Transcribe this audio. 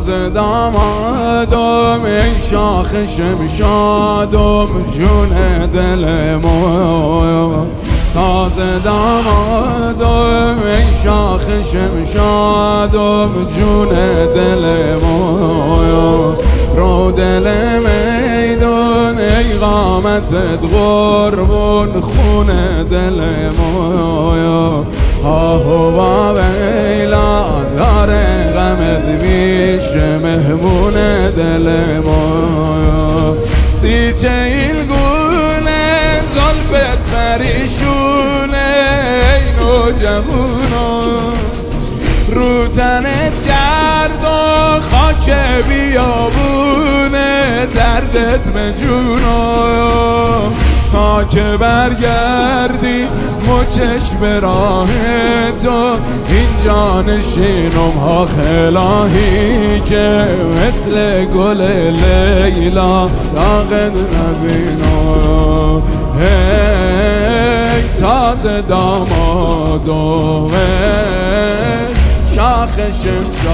تازه دامادم ای شاخ شمشادم جون دل ما تازه دامادم ای شاخ شمشادم جون دل ما رو دل میدون ای قامتت قربون خون دل ما آهو با ویلا داره غمت میشه مهمون دل ما. سی چیل گونه زلفت پریشونه ای نوجوانا رو تنت گرد و خاک بیابونه دردت مجونا تا که برگردی مچش به راه تو اینجا نشینم ها خلاهی که مثل گل لیلا راقد نبینا. هی تازه دامادو شاخ شمس